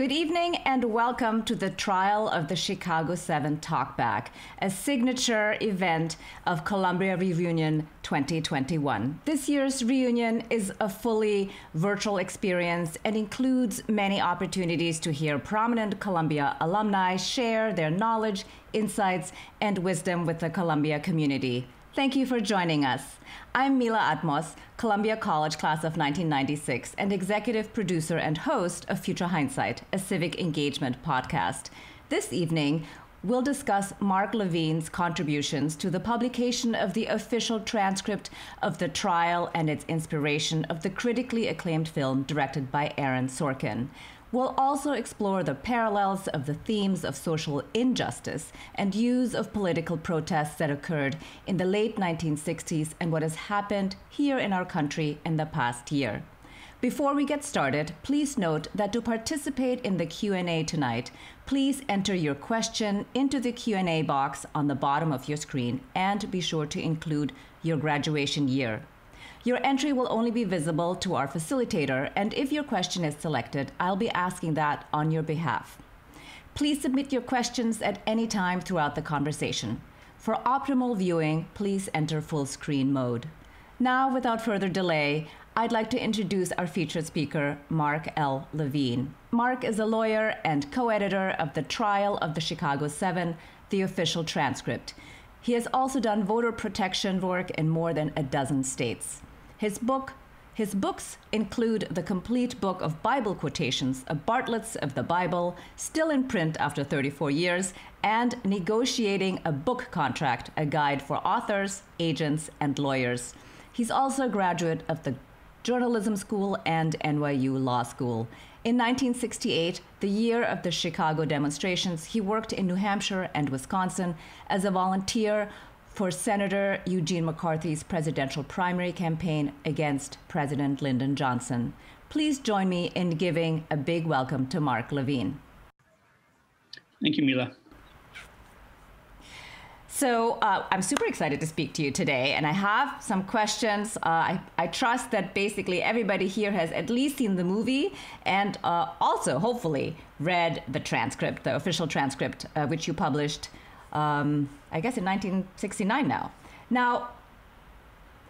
Good evening and welcome to the trial of the Chicago 7 Talkback, a signature event of Columbia Reunion 2021. This year's reunion is a fully virtual experience and includes many opportunities to hear prominent Columbia alumni share their knowledge, insights, and wisdom with the Columbia community. Thank you for joining us. I'm Mila Atmos, Columbia College class of 1996, and executive producer and host of Future Hindsight, a civic engagement podcast. This evening, we'll discuss Mark Levine's contributions to the publication of the official transcript of the trial and its inspiration of the critically acclaimed film directed by Aaron Sorkin. We'll also explore the parallels of the themes of social injustice and use of political protests that occurred in the late 1960s and what has happened here in our country in the past year. Before we get started, please note that to participate in the Q&A tonight, please enter your question into the Q&A box on the bottom of your screen and be sure to include your graduation year. Your entry will only be visible to our facilitator, and if your question is selected, I'll be asking that on your behalf. Please submit your questions at any time throughout the conversation. For optimal viewing, please enter full screen mode. Now, without further delay, I'd like to introduce our featured speaker, Mark L. Levine. Mark is a lawyer and co editor of The Trial of the Chicago Seven, the official transcript. He has also done voter protection work in more than a dozen states. His book his books include the complete book of Bible quotations, a Bartlett's of the Bible, still in print after 34 years, and Negotiating a Book Contract, a guide for authors, agents, and lawyers. He's also a graduate of the Journalism School and NYU Law School. In 1968, the year of the Chicago demonstrations, he worked in New Hampshire and Wisconsin as a volunteer for Senator Eugene McCarthy's presidential primary campaign against President Lyndon Johnson. Please join me in giving a big welcome to Mark Levine. Thank you, Mila. So uh, I'm super excited to speak to you today, and I have some questions. Uh, I, I, trust that basically everybody here has at least seen the movie and uh, also, hopefully, read the transcript, the official transcript, uh, which you published um, I guess in 1969 now. Now,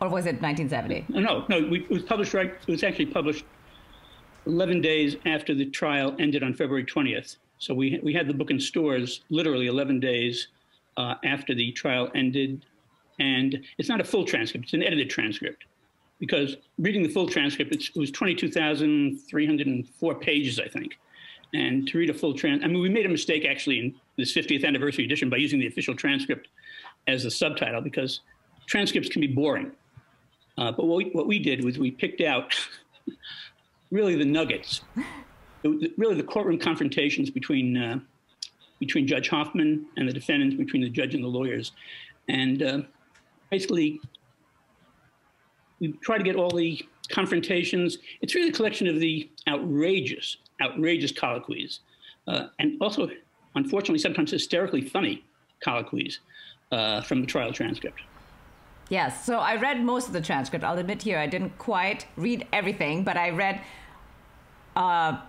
or was it 1970? No, no, it was published right. It was actually published 11 days after the trial ended on February 20th. So we we had the book in stores literally 11 days uh, after the trial ended, and it's not a full transcript; it's an edited transcript. Because reading the full transcript, it was 22,304 pages, I think. And to read a full trans, I mean, we made a mistake actually in this 50th anniversary edition by using the official transcript as the subtitle because transcripts can be boring. Uh, but what we, what we did was we picked out really the nuggets, really the courtroom confrontations between uh, between Judge Hoffman and the defendants, between the judge and the lawyers, and uh, basically we try to get all the confrontations. It's really a collection of the outrageous outrageous colloquies, uh, and also, unfortunately, sometimes hysterically funny colloquies uh, from the trial transcript. Yes, so I read most of the transcript. I'll admit here I didn't quite read everything, but I read uh,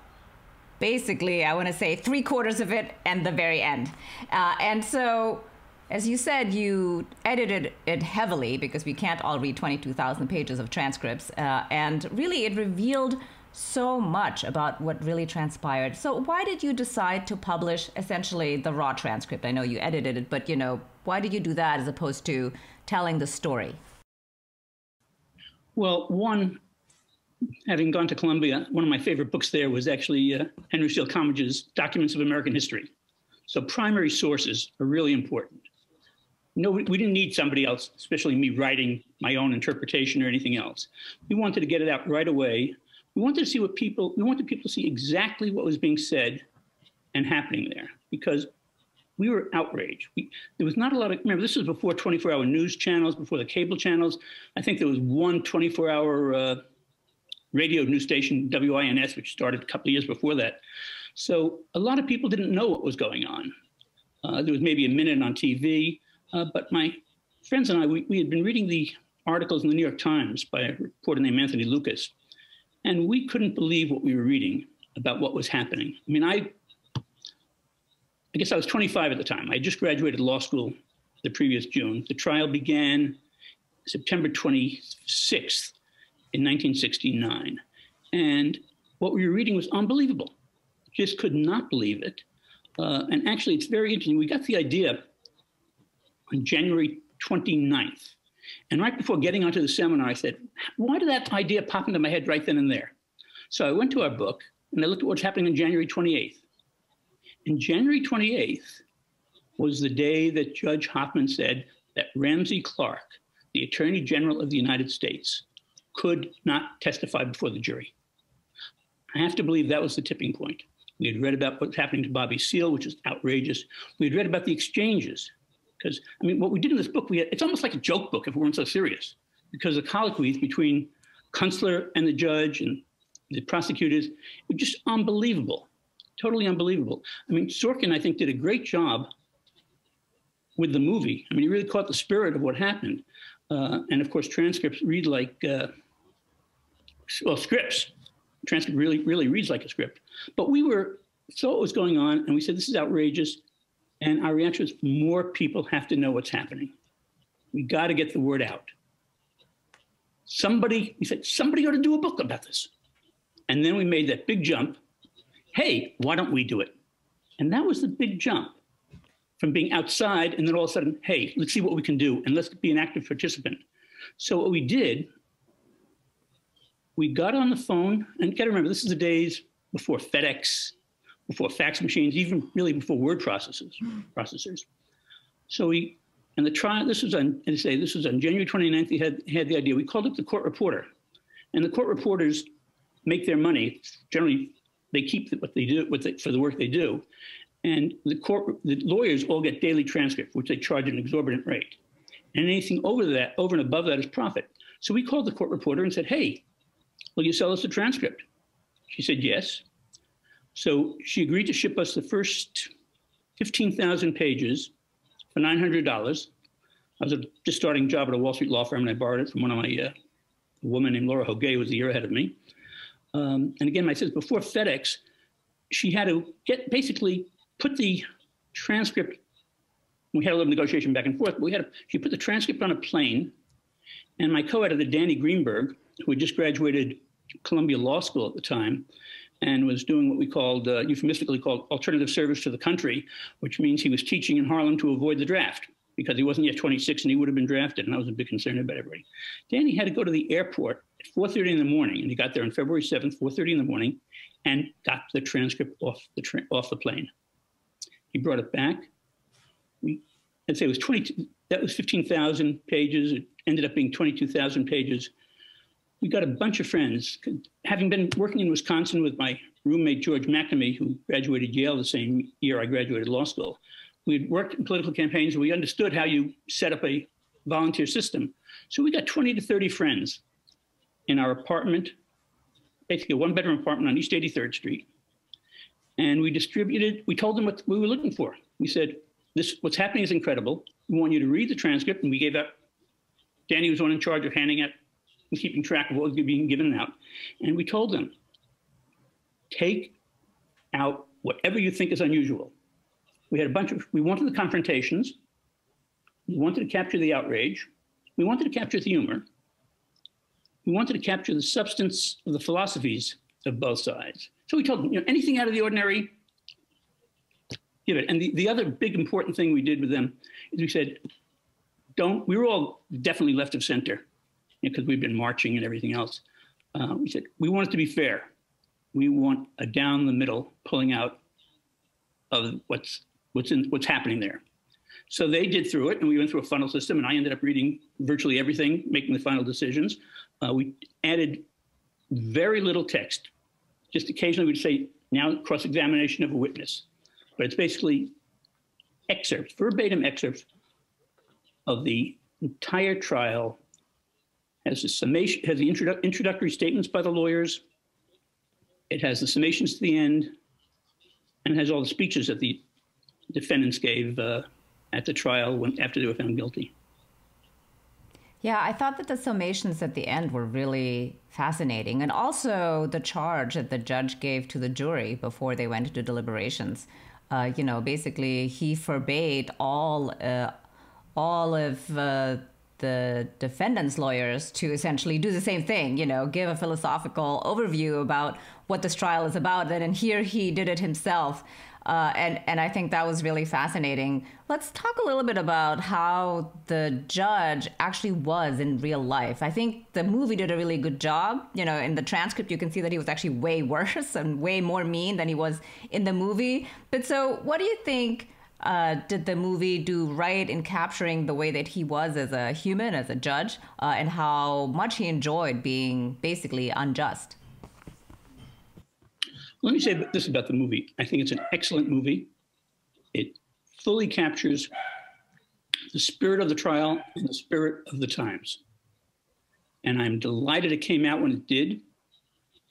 basically, I want to say three quarters of it and the very end. Uh, and so, as you said, you edited it heavily because we can't all read 22,000 pages of transcripts. Uh, and really, it revealed so much about what really transpired. So why did you decide to publish essentially the raw transcript? I know you edited it, but you know, why did you do that as opposed to telling the story? Well, one, having gone to Columbia, one of my favorite books there was actually uh, Henry Steele Commager's Documents of American History. So primary sources are really important. No, we didn't need somebody else, especially me writing my own interpretation or anything else. We wanted to get it out right away we wanted to see what people, we wanted people to see exactly what was being said and happening there because we were outraged. We, there was not a lot of, remember, this was before 24 hour news channels, before the cable channels. I think there was one 24 hour uh, radio news station, WINS, which started a couple of years before that. So a lot of people didn't know what was going on. Uh, there was maybe a minute on TV, uh, but my friends and I, we, we had been reading the articles in the New York Times by a reporter named Anthony Lukas and we couldn't believe what we were reading. about what was happening. I mean, I, I guess I was 25 at the time. I just graduated law school the previous June. The trial began September 26th in 1969. And what we were reading was unbelievable. Just could not believe it. Uh, and actually, it's very interesting. We got the idea on January 29th. And right before getting onto the seminar, I said, why did that idea pop into my head right then and there? So I went to our book and I looked at what's happening on January 28th. And January 28th was the day that Judge Hoffman said that Ramsey Clark, the Attorney General of the United States, could not testify before the jury. I have to believe that was the tipping point. We had read about what's happening to Bobby Seale, which is outrageous. We had read about the exchanges because, I mean, what we did in this book, we it's almost like a joke book if we weren't so serious, because the colloquies between Kunstler and the judge and the prosecutors were just unbelievable, totally unbelievable. I mean, Sorkin, I think, did a great job with the movie. I mean, he really caught the spirit of what happened. Uh, and of course, transcripts read like, uh, well, scripts. Transcript really, really reads like a script. But we were saw what was going on, and we said, this is outrageous. And our reaction was more people have to know what's happening. We got to get the word out. Somebody, we said, somebody ought to do a book about this. And then we made that big jump. Hey, why don't we do it? And that was the big jump from being outside and then all of a sudden, hey, let's see what we can do and let's be an active participant. So what we did, we got on the phone and you got to remember, this is the days before FedEx, before fax machines, even really before word processors, processors. So we, and the trial, this was on, and say, this was on January 29th, he had, had the idea. We called up the court reporter. And the court reporters make their money. Generally, they keep what they do what they, for the work they do. And the court, the lawyers all get daily transcript, which they charge an exorbitant rate. And anything over that, over and above that is profit. So we called the court reporter and said, hey, will you sell us a transcript? She said, yes. So she agreed to ship us the first 15,000 pages for $900. I was a just starting job at a Wall Street law firm, and I borrowed it from one of my, uh, a woman named Laura who was a year ahead of me. Um, and again, I said before FedEx, she had to get basically put the transcript. We had a little negotiation back and forth, but we had a, she put the transcript on a plane, and my co-editor Danny Greenberg, who had just graduated Columbia Law School at the time, and was doing what we called, uh, euphemistically called alternative service to the country, which means he was teaching in Harlem to avoid the draft because he wasn't yet 26 and he would have been drafted, and I was a big concern about everybody. Danny had to go to the airport at 4.30 in the morning, and he got there on February 7th, 4.30 in the morning, and got the transcript off the, tra- off the plane. He brought it back. I'd say it was 22, that was 15,000 pages. It ended up being 22,000 pages we got a bunch of friends. Having been working in Wisconsin with my roommate, George McNamee, who graduated Yale the same year I graduated law school, we'd worked in political campaigns. We understood how you set up a volunteer system. So we got 20 to 30 friends in our apartment, basically a one bedroom apartment on East 83rd Street. And we distributed, we told them what we were looking for. We said, this, what's happening is incredible. We want you to read the transcript. And we gave out, Danny was one in charge of handing out keeping track of what was being given out. And we told them, take out whatever you think is unusual. We had a bunch of, we wanted the confrontations. We wanted to capture the outrage. We wanted to capture the humor. We wanted to capture the substance of the philosophies of both sides. So we told them, you know, anything out of the ordinary, give it. And the, the other big important thing we did with them is we said, don't, we were all definitely left of center because we've been marching and everything else. Uh, we said we want it to be fair. We want a down the middle pulling out of what's what's in what's happening there. So they did through it, and we went through a funnel system, and I ended up reading virtually everything, making the final decisions. Uh, we added very little text. Just occasionally we'd say, now cross-examination of a witness. But it's basically excerpts, verbatim excerpts of the entire trial has the summation, has the introdu- introductory statements by the lawyers. It has the summations to the end, and has all the speeches that the defendants gave uh, at the trial when, after they were found guilty. Yeah, I thought that the summations at the end were really fascinating. And also the charge that the judge gave to the jury before they went into deliberations. Uh, you know, basically, he forbade all, uh, all of uh, the defendant's lawyers to essentially do the same thing, you know, give a philosophical overview about what this trial is about. And here he did it himself. Uh, and and I think that was really fascinating. Let's talk a little bit about how the judge actually was in real life. I think the movie did a really good job. You know, in the transcript, you can see that he was actually way worse and way more mean than he was in the movie. But so, what do you think? Uh, did the movie do right in capturing the way that he was as a human, as a judge, uh, and how much he enjoyed being basically unjust? Let me say this about the movie. I think it's an excellent movie. It fully captures the spirit of the trial and the spirit of the times. And I'm delighted it came out when it did,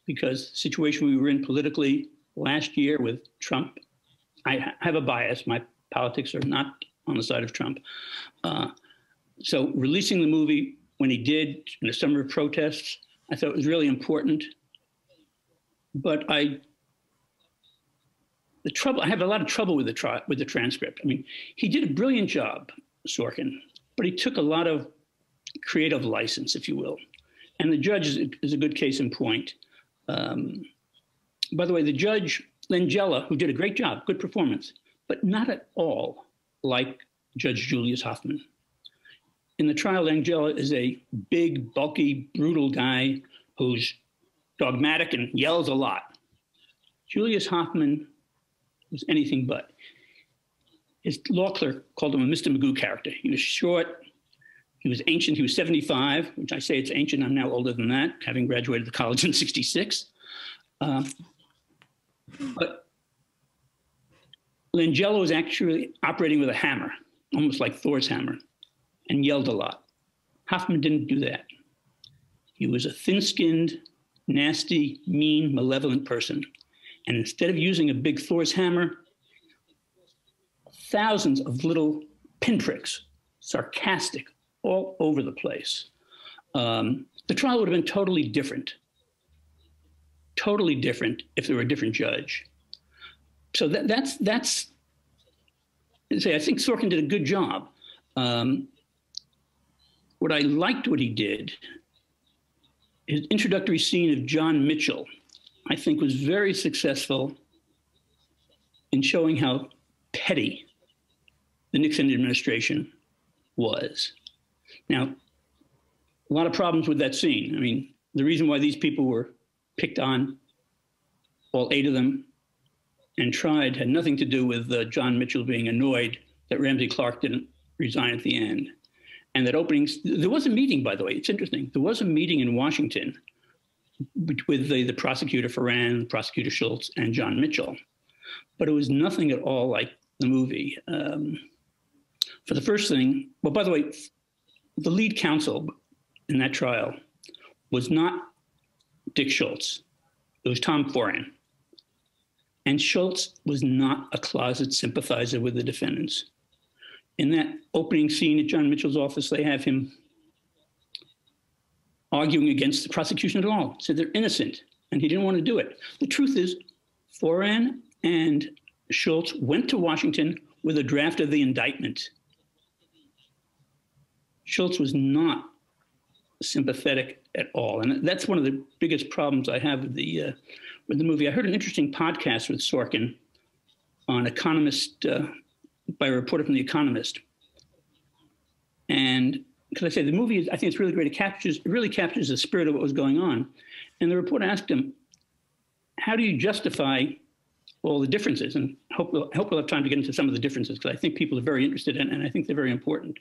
because the situation we were in politically last year with Trump, I have a bias. My politics are not on the side of Trump. Uh, so releasing the movie when he did in the summer of protests, I thought it was really important. But I the trouble I have a lot of trouble with the tri- with the transcript. I mean, he did a brilliant job, Sorkin, but he took a lot of creative license, if you will. And the judge is, is a good case in point. Um, by the way, the judge Langella, who did a great job, good performance, but not at all like Judge Julius Hoffman. In the trial, Langella is a big, bulky, brutal guy who's dogmatic and yells a lot. Julius Hoffman was anything but. His law clerk called him a Mr. Magoo character. He was short, he was ancient, he was 75, which I say it's ancient. I'm now older than that, having graduated the college in 66. Uh, but Langella was actually operating with a hammer, almost like Thor's hammer, and yelled a lot. Hoffman didn't do that. He was a thin skinned, nasty, mean, malevolent person and instead of using a big Thor's hammer, thousands of little pinpricks, sarcastic, all over the place. Um, the trial would have been totally different, totally different if there were a different judge. So that, that's that's. Say, I think Sorkin did a good job. Um, what I liked what he did, his introductory scene of John Mitchell I think, was very successful in showing how petty the Nixon administration was. Now, a lot of problems with that scene. I mean, the reason why these people were picked on, all eight of them, and tried had nothing to do with uh, John Mitchell being annoyed that Ramsey Clark didn't resign at the end. And that openings, there was a meeting, by the way, it's interesting. There was a meeting in Washington with the, the prosecutor Foran, prosecutor Schultz, and John Mitchell. But it was nothing at all like the movie. Um, for the first thing, well, by the way, the lead counsel in that trial was not Dick Schultz, it was Tom Foran. And Schultz was not a closet sympathizer with the defendants. In that opening scene at John Mitchell's office, they have him arguing against the prosecution at all, said they're innocent, and he didn't want to do it. The truth is, Foran and Schultz went to Washington with a draft of the indictment. Schultz was not sympathetic at all, and that's one of the biggest problems I have with the uh, with the movie. I heard an interesting podcast with Sorkin on Economist uh, by a reporter from The Economist, and because I say the movie is, I think it's really great. It captures, it really captures the spirit of what was going on. And the reporter asked him, "How do you justify all the differences?" And hope we'll, hope we'll have time to get into some of the differences because I think people are very interested in, and I think they're very important.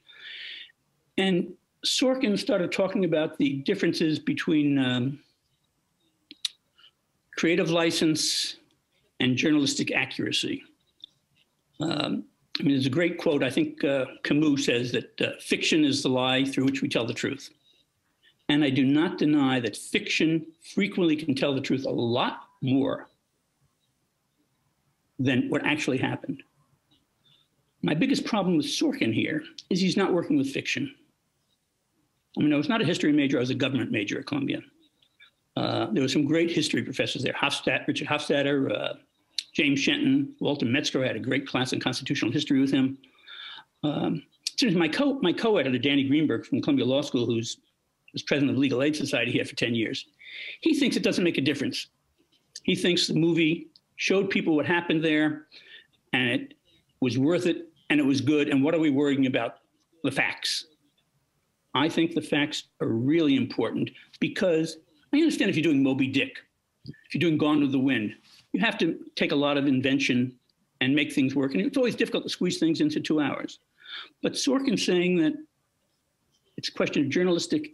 And Sorkin started talking about the differences between um, creative license and journalistic accuracy. Um, I mean, there's a great quote. I think uh, Camus says that uh, fiction is the lie through which we tell the truth. And I do not deny that fiction frequently can tell the truth a lot more than what actually happened. My biggest problem with Sorkin here is he's not working with fiction. I mean, I was not a history major, I was a government major at Columbia. Uh, there were some great history professors there Hofstadt, Richard Hofstadter, uh, James Shenton, Walter Metzger. I had a great class in constitutional history with him. Um, my, co- my co-editor, Danny Greenberg from Columbia Law School, who's was president of the Legal Aid Society here for 10 years, he thinks it doesn't make a difference. He thinks the movie showed people what happened there and it was worth it and it was good. And what are we worrying about? The facts. I think the facts are really important because I understand if you're doing Moby Dick, if you're doing Gone with the Wind, you have to take a lot of invention and make things work. And it's always difficult to squeeze things into two hours. But Sorkin saying that it's a question of journalistic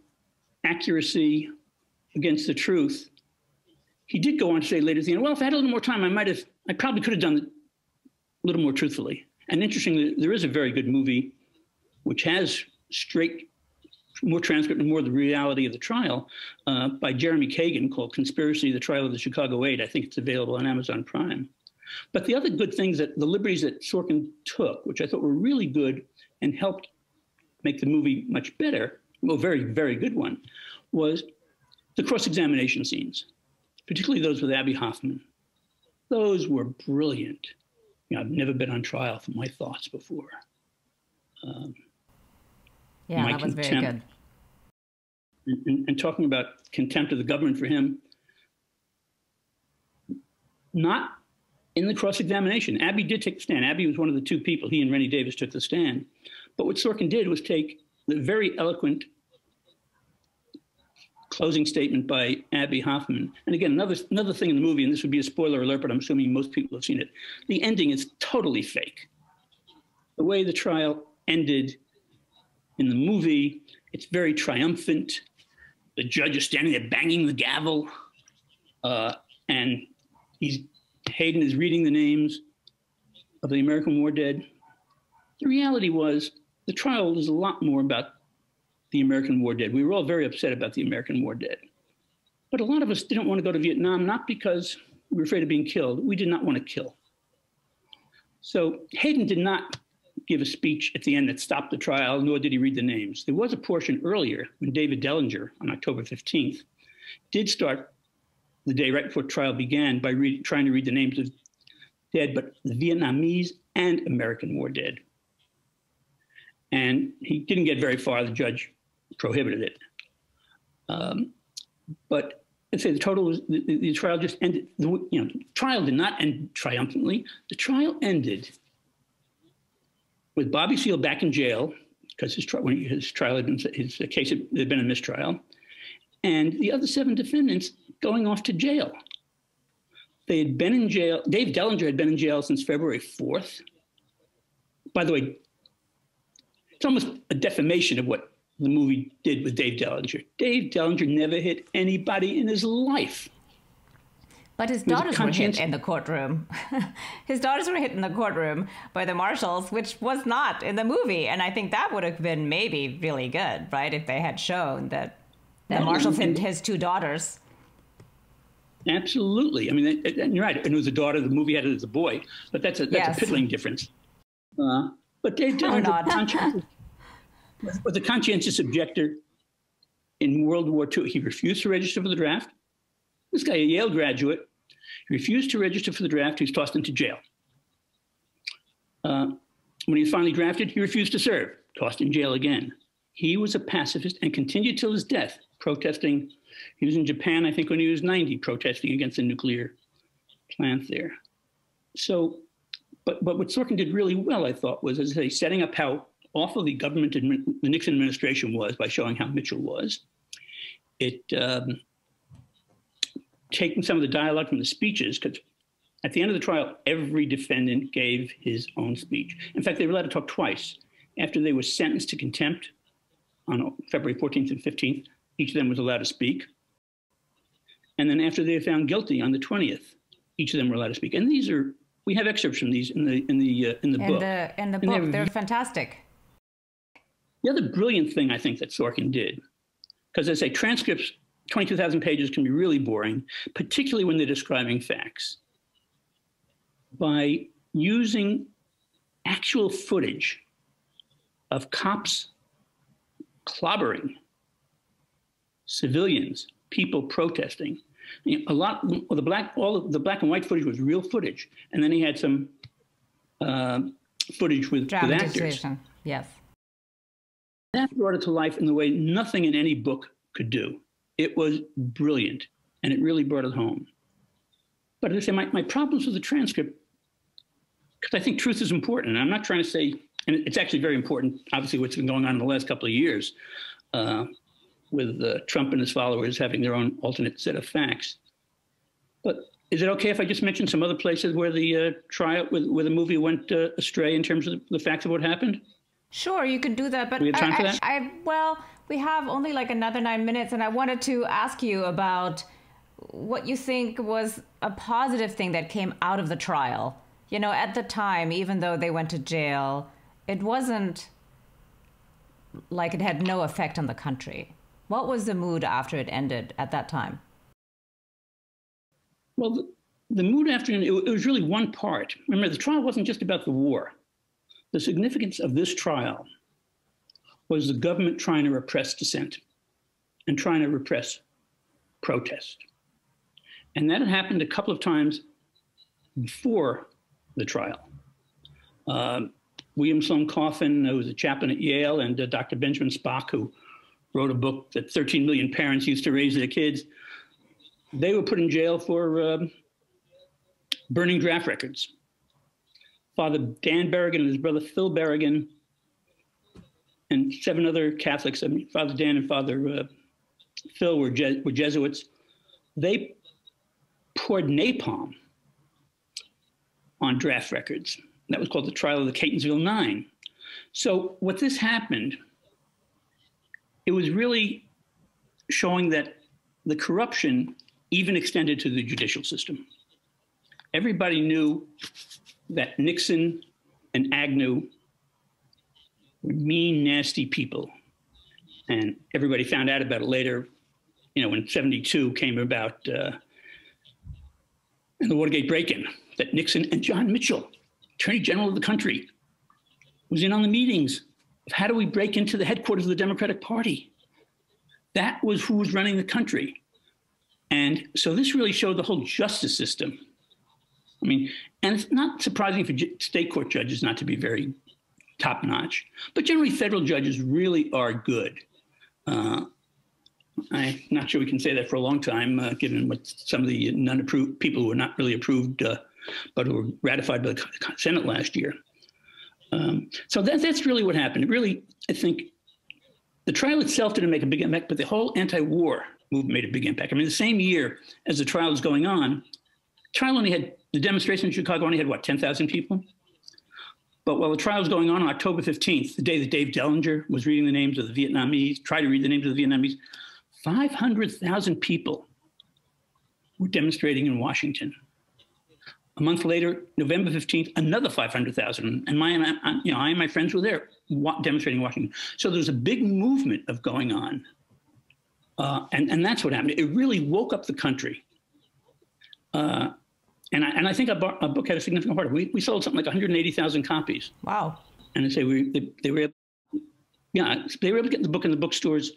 accuracy against the truth. He did go on to say later at the end, well, if I had a little more time, I might have, I probably could have done it a little more truthfully. And interestingly, there is a very good movie which has straight, more transcript and more the reality of the trial uh, by Jeremy Kagan called Conspiracy, the Trial of the Chicago Eight. I think it's available on Amazon Prime. But the other good things that the liberties that Sorkin took, which I thought were really good and helped make the movie much better, well, very, very good one, was the cross examination scenes, particularly those with Abbie Hoffman. Those were brilliant. You know, I've never been on trial for my thoughts before. Um, yeah, that was very good. And, and, talking about contempt of the government for him, not in the cross examination. Abbie did take the stand. Abbie was one of the two people. He and Rennie Davis took the stand. But what Sorkin did was take the very eloquent closing statement by Abbie Hoffman. And again, another another thing in the movie, and this would be a spoiler alert, but I'm assuming most people have seen it. The ending is totally fake. The way the trial ended in the movie, it's very triumphant. The judge is standing there banging the gavel, uh, and he's Hayden is reading the names of the American war dead. The reality was the trial was a lot more about the American war dead. We were all very upset about the American war dead. But a lot of us didn't want to go to Vietnam, not because we were afraid of being killed. We did not want to kill. So Hayden did not give a speech at the end that stopped the trial, nor did he read the names. There was a portion earlier when David Dellinger, on October 15th, did start the day right before trial began by trying to read the names of dead, but the Vietnamese and American war dead. And he didn't get very far. The judge prohibited it. Um, but I'd say the total was the, the, trial just ended. The, you know, trial did not end triumphantly. The trial ended with Bobby Seale back in jail because his, tri- his trial had been his case had, had been a mistrial, and the other seven defendants going off to jail. They had been in jail. Dave Dellinger had been in jail since February 4th. By the way, it's almost a defamation of what the movie did with Dave Dellinger. Dave Dellinger never hit anybody in his life. But his daughters were hit in the courtroom. his daughters were hit in the courtroom by the marshals, which was not in the movie. And I think that would have been maybe really good, right? If they had shown that the marshals hit his two daughters. Absolutely. I mean, and you're right. And it was a daughter. The movie had it as a boy, but that's a, that's yes. a piddling difference. Uh, but Dave Dellinger was a conscientious objector in World War II. He refused to register for the draft. This guy, a Yale graduate, refused to register for the draft. He was tossed into jail. Uh, when he was finally drafted, he refused to serve, tossed in jail again. He was a pacifist and continued till his death, protesting. He was in Japan, I think, when he was 90, protesting against the nuclear plant there. So, but, but what Sorkin did really well, I thought, was, as I say, setting up how awful the government, the Nixon administration was by showing how Mitchell was. It um, taking some of the dialogue from the speeches, because at the end of the trial, every defendant gave his own speech. In fact, they were allowed to talk twice. After they were sentenced to contempt on February 14th and 15th, each of them was allowed to speak. And then after they were found guilty on the 20th, each of them were allowed to speak. And these are we have excerpts from these in the in the uh, in the in book. The, in the book, they're, they're fantastic. The other brilliant thing I think that Sorkin did, because as I say, transcripts, 22,000 pages can be really boring, particularly when they're describing facts. By using actual footage of cops clobbering civilians, people protesting. A lot, the black, all of the black and white footage was real footage, and then he had some uh, footage with, with actors. Yes. That brought it to life in the way nothing in any book could do. It was brilliant, and it really brought it home. But as I say, my, my problems with the transcript, because I think truth is important, and I'm not trying to say, and it's actually very important, obviously, what's been going on in the last couple of years uh, with uh, Trump and his followers having their own alternate set of facts. But is it okay if I just mention some other places where the uh, trial, where, the movie went uh, astray in terms of the facts of what happened? Sure, you can do that. But we have time I, for that? I, I, well, we have only like another nine minutes, and I wanted to ask you about what you think was a positive thing that came out of the trial. You know, at the time, even though they went to jail, it wasn't like it had no effect on the country. What was the mood after it ended at that time? Well, the, the mood after it, it was really one part. Remember, the trial wasn't just about the war. The significance of this trial was the government trying to repress dissent and trying to repress protest. And that had happened a couple of times before the trial. Uh, William Sloane Coffin, who was a chaplain at Yale, and uh, Dr. Benjamin Spock, who wrote a book that 13 million parents used to raise their kids, they were put in jail for um, burning draft records. Father Dan Berrigan and his brother Phil Berrigan, and seven other Catholics, I mean, Father Dan and Father uh, Phil were, Je- were Jesuits. They poured napalm on draft records. That was called the trial of the Catonsville Nine. So, what this happened, it was really showing that the corruption even extended to the judicial system. Everybody knew that Nixon and Agnew were mean, nasty people. And everybody found out about it later, you know, when 72 came about uh, in the Watergate break in, that Nixon and John Mitchell, Attorney General of the country, was in on the meetings of how do we break into the headquarters of the Democratic Party. That was who was running the country. And so this really showed the whole justice system. I mean, and it's not surprising for state court judges not to be very top notch, but generally federal judges really are good. Uh, I'm not sure we can say that for a long time, uh, given what some of the non-approved people who were not really approved, uh, but who were ratified by the Senate last year. Um, so that, that's really what happened. It really, I think, the trial itself didn't make a big impact, but the whole anti-war movement made a big impact. I mean, the same year as the trial was going on, trial only had the demonstration in Chicago only had what 10,000 people. But while the trial was going on on October 15th, the day that Dave Dellinger was reading the names of the Vietnamese, tried to read the names of the Vietnamese, 500,000 people were demonstrating in Washington. A month later, November 15th, another 500,000. And my, you know, I and my friends were there demonstrating in Washington. So there was a big movement of going on. Uh, and, and that's what happened. It really woke up the country. Uh, and, I, and I think our, book had a significant part. We, we sold something like 180,000 copies. Wow. And I say we, they, they were able, yeah, they were able to get the book in the bookstores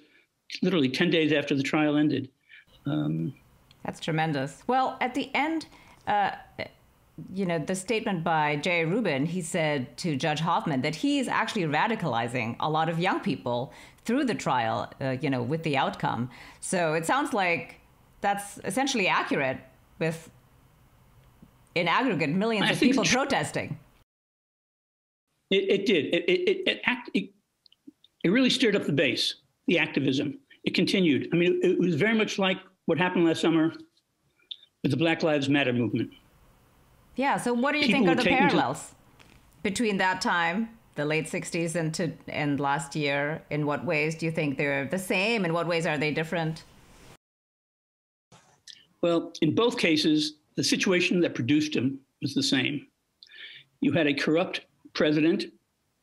literally 10 days after the trial ended. Um, That's tremendous. Well, at the end, uh, you know, the statement by Jerry Rubin, he said to Judge Hoffman that he is actually radicalizing a lot of young people through the trial, uh, you know, with the outcome. So it sounds like that's essentially accurate with, in aggregate, millions I of people protesting. It, it did. It, it, it, act, it, it really stirred up the base the activism. It continued. I mean, it, was very much like what happened last summer with the Black Lives Matter movement. Yeah. So, what do you People think are the parallels between that time, the late '60s, and to and last year? In what ways do you think they're the same? In what ways are they different? Well, in both cases, the situation that produced them was the same. You had a corrupt president,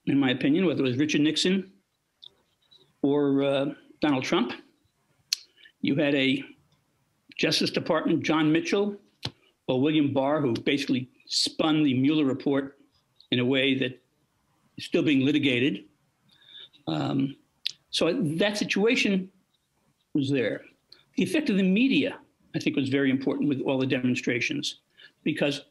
in my opinion, whether it was Richard Nixon or uh, Donald Trump. You had a Justice Department, John Mitchell, or William Barr, who basically spun the Mueller report in a way that is still being litigated. Um, so that situation was there. The effect of the media, I think, was very important with all the demonstrations because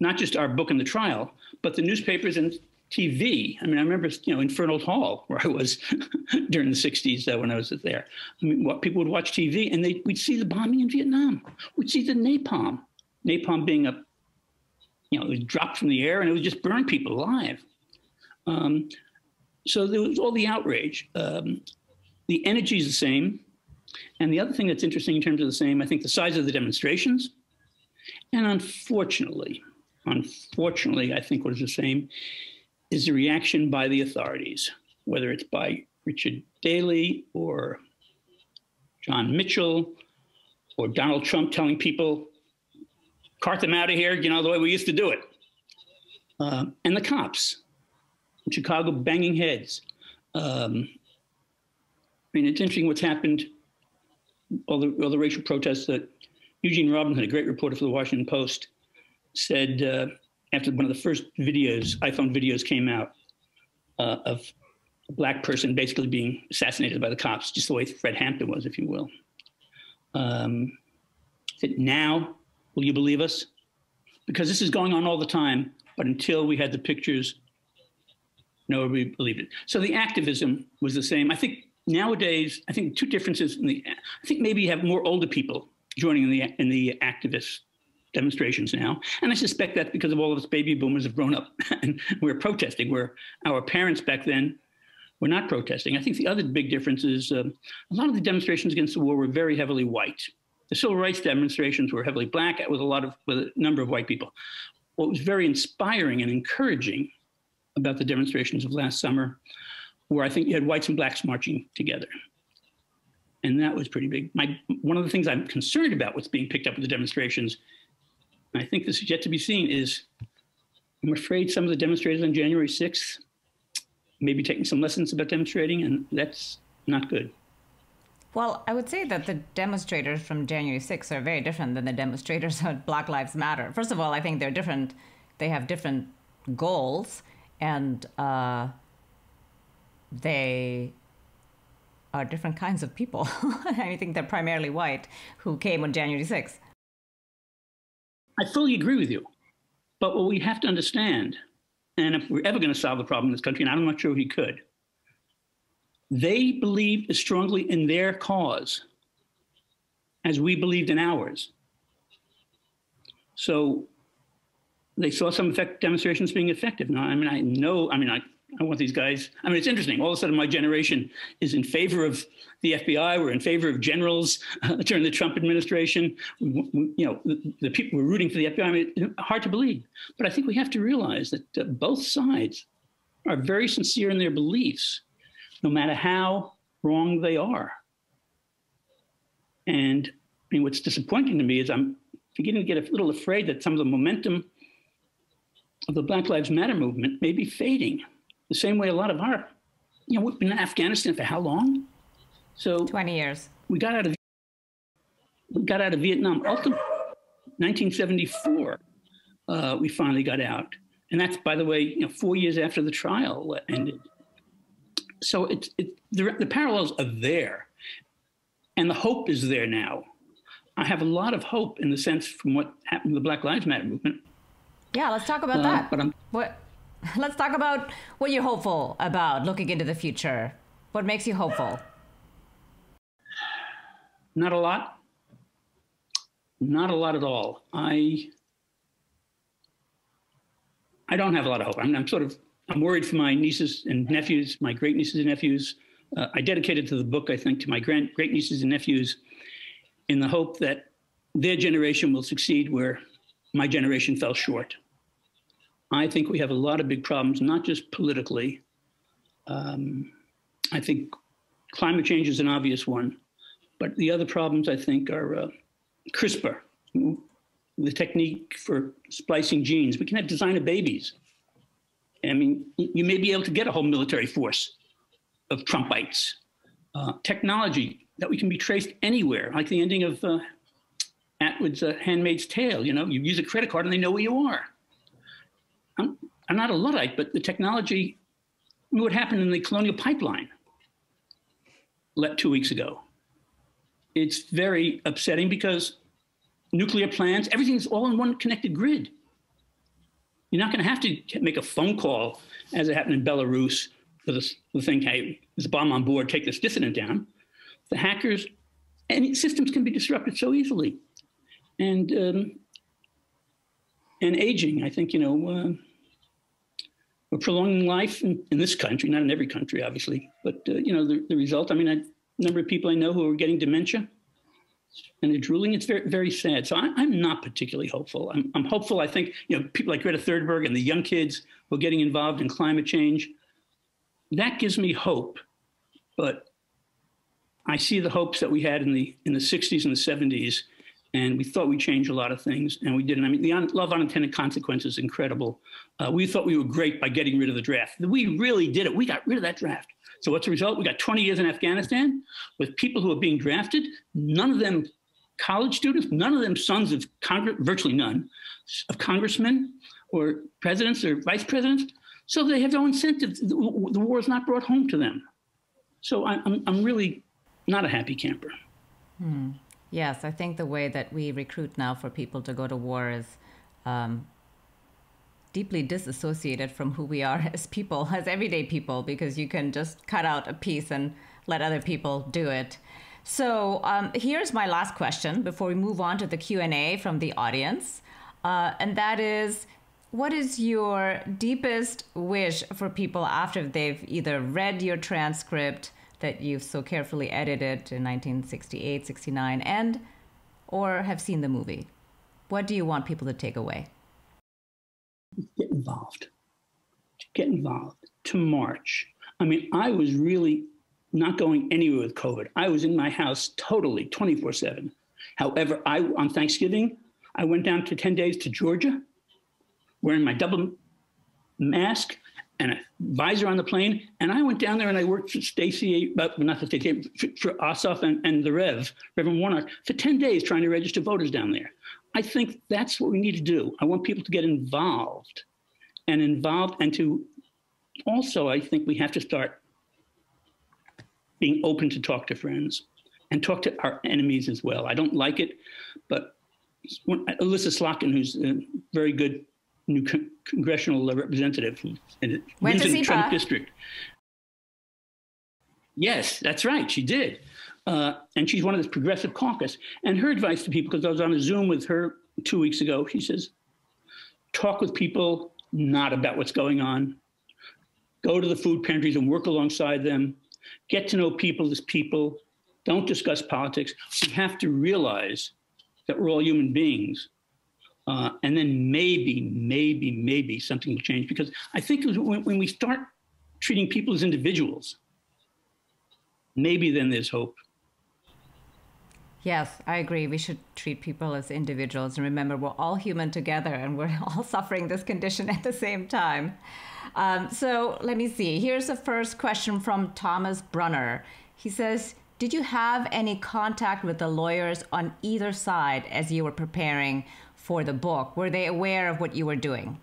not just our book and the trial, but the newspapers and TV. I mean, I remember, you know, in Furnald Hall, where I was during the 60s uh, when I was there. I mean, what, people would watch TV and they, we'd see the bombing in Vietnam. We'd see the napalm, napalm being a, you know, it was dropped from the air and it would just burn people alive. Um, so there was all the outrage. Um, the energy is the same. And the other thing that's interesting in terms of the same, I think the size of the demonstrations. And unfortunately, unfortunately, I think what is the same is the reaction by the authorities, whether it's by Richard Daley or John Mitchell or Donald Trump telling people, cart them out of here, you know, the way we used to do it. Uh, and the cops in Chicago banging heads. Um, I mean, it's interesting what's happened, all the, racial protests that Eugene Robinson, a great reporter for the Washington Post, said uh, after one of the first videos, iPhone videos came out uh, of a black person basically being assassinated by the cops, just the way Fred Hampton was, if you will. Um, said, now, will you believe us? Because this is going on all the time, but until we had the pictures, nobody believed it. So the activism was the same. I think nowadays, I think two differences. In the, I think maybe you have more older people joining in the in the activist demonstrations now. And I suspect that's because of all of us baby boomers have grown up and we're protesting, where our parents back then were not protesting. I think the other big difference is um, a lot of the demonstrations against the war were very heavily white. The civil rights demonstrations were heavily black with a lot of with a number of white people. What was very inspiring and encouraging about the demonstrations of last summer where I think you had whites and blacks marching together. And that was pretty big. My, one of the things I'm concerned about what's being picked up with the demonstrations I think this is yet to be seen, is I'm afraid some of the demonstrators on January 6th may be taking some lessons about demonstrating, and that's not good. Well, I would say that the demonstrators from January 6th are very different than the demonstrators at Black Lives Matter. First of all, I think they're different. They have different goals, and uh, they are different kinds of people. I think they're primarily white who came on January 6th. I fully agree with you. But what we have to understand, and if we're ever going to solve the problem in this country, and I'm not sure he could, they believed as strongly in their cause as we believed in ours. So they saw some effect demonstrations being effective. Now, I mean, I know, I mean, I I want these guys. I mean, it's interesting. All of a sudden, my generation is in favor of the FBI. We're in favor of generals uh, during the Trump administration. We, we, you know, the, the, people were rooting for the FBI. I mean, hard to believe. But I think we have to realize that uh, both sides are very sincere in their beliefs, no matter how wrong they are. And I mean, what's disappointing to me is I'm beginning to get a little afraid that some of the momentum of the Black Lives Matter movement may be fading the same way a lot of our, you know, we've been in Afghanistan for how long? So 20 years. We got out of we got out of Vietnam. Ultimately, 1974, uh, we finally got out, and that's by the way, you know, four years after the trial ended. So it's it, the, the parallels are there, and the hope is there now. I have a lot of hope in the sense from what happened to the Black Lives Matter movement. Yeah, let's talk about uh, that. But I'm, what Let's talk about what you're hopeful about looking into the future. What makes you hopeful? Not a lot. Not a lot at all. I I don't have a lot of hope. I'm, I'm sort of I'm worried for my nieces and nephews, my great nieces and nephews. Uh, I dedicated to the book, I think, to my grand, great nieces and nephews, in the hope that their generation will succeed where my generation fell short. I think we have a lot of big problems, not just politically. Um, I think climate change is an obvious one, but the other problems I think are uh, CRISPR, the technique for splicing genes. We can have designer babies. I mean, you may be able to get a whole military force of Trumpites. Uh, technology that we can be traced anywhere, like the ending of uh, Atwood's uh, Handmaid's Tale. You know, you use a credit card and they know where you are. I'm, not a Luddite, but the technology, what happened in the colonial pipeline? let two weeks ago. It's very upsetting because nuclear plants, everything's all in one connected grid. You're not going to have to make a phone call, as it happened in Belarus, for the, the thing, hey, there's a bomb on board, take this dissident down. The hackers, and systems can be disrupted so easily. And um, and aging, I think, you know, uh, we're prolonging life in, in, this country, not in every country, obviously, but, uh, you know, the, the result, I mean, a number of people I know who are getting dementia and they're drooling. It's very, very sad. So I, am not particularly hopeful. I'm, I'm, hopeful. I think you know people like Greta Thunberg and the young kids who are getting involved in climate change. That gives me hope, but I see the hopes that we had in the in the 60s and the 70s, and we thought we changed a lot of things, and we didn't. I mean, the un, love unintended consequences is incredible. Uh, we thought we were great by getting rid of the draft. We really did it. We got rid of that draft. So what's the result? We got 20 years in Afghanistan with people who are being drafted, none of them college students, none of them sons of Congress, virtually none, of congressmen or presidents or vice presidents. So they have no incentive. The, war is not brought home to them. So I'm, I'm really not a happy camper. Hmm. Yes, I think the way that we recruit now for people to go to war is um, deeply disassociated from who we are as people, as everyday people, because you can just cut out a piece and let other people do it. So um, here's my last question before we move on to the Q and A from the audience, uh, and that is, what is your deepest wish for people after they've either read your transcript that you've so carefully edited in 1968, 69, and or have seen the movie? What do you want people to take away? Get involved. Get involved. To march. I mean, I was really not going anywhere with COVID. I was in my house totally 24 7. However, I on Thanksgiving, I went down to 10 days to Georgia wearing my double mask and a visor on the plane. And I went down there and I worked for Stacey, but not for Stacey, for, Ossoff and, and the Rev, Reverend Warnock, for 10 days trying to register voters down there. I think that's what we need to do. I want people to get involved and involved and to also, I think we have to start being open to talk to friends and talk to our enemies as well. I don't like it, but Elissa Slotkin, who's a very good new con- congressional representative in the Trump district. Yes, that's right. She did. Uh, and she's one of this progressive caucus. And her advice to people, because I was on a Zoom with her two weeks ago, she says, talk with people not about what's going on. Go to the food pantries and work alongside them get to know people as people, don't discuss politics. We have to realize that we're all human beings. Uh, and then maybe, maybe, maybe something will change. Because I think when, when we start treating people as individuals, maybe then there's hope. Yes, I agree. We should treat people as individuals and remember we're all human together and we're all suffering this condition at the same time. Um, so let me see. Here's the first question from Thomas Brunner. He says, Did you have any contact with the lawyers on either side as you were preparing for the book? Were they aware of what you were doing?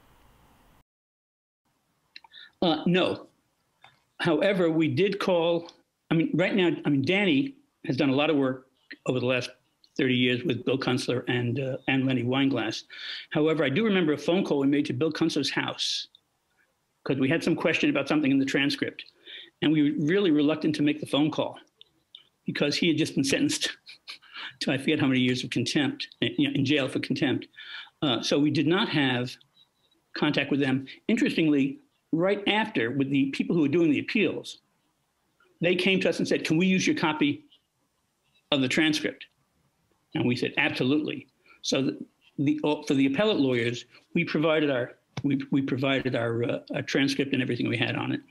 Uh, no. However, we did call. I mean, right now, I mean, Danny has done a lot of work over the last 30 years with Bill Kunstler and, uh, and Lenny Weinglass. However, I do remember a phone call we made to Bill Kunstler's house because we had some question about something in the transcript. And we were really reluctant to make the phone call because he had just been sentenced to, I forget how many years of contempt, know, in jail for contempt. Uh, so we did not have contact with them. Interestingly, right after, with the people who were doing the appeals, they came to us and said, Can we use your copy of the transcript? And we said, absolutely. So the, the for the appellate lawyers, we provided our we, we provided our, uh, our transcript and everything we had on it,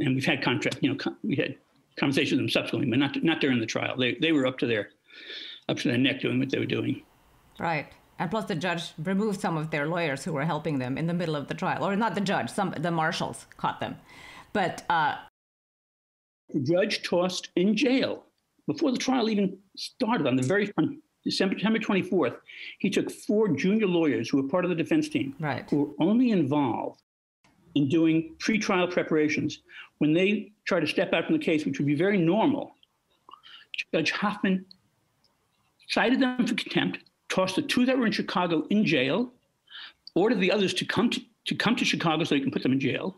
and we've had contract. You know, we had conversations with them subsequently, but not not during the trial. They they were up to their up to their neck doing what they were doing. Right. And plus, the judge removed some of their lawyers who were helping them in the middle of the trial, or not the judge. Some the marshals caught them, but uh, the judge tossed in jail before the trial even started on the very on December, September 24th, he took four junior lawyers who were part of the defense team, right. who were only involved in doing pretrial preparations. When they tried to step out from the case, which would be very normal Judge Hoffman cited them for contempt, tossed the two that were in Chicago in jail, ordered the others to come to, to come to Chicago so he can put them in jail.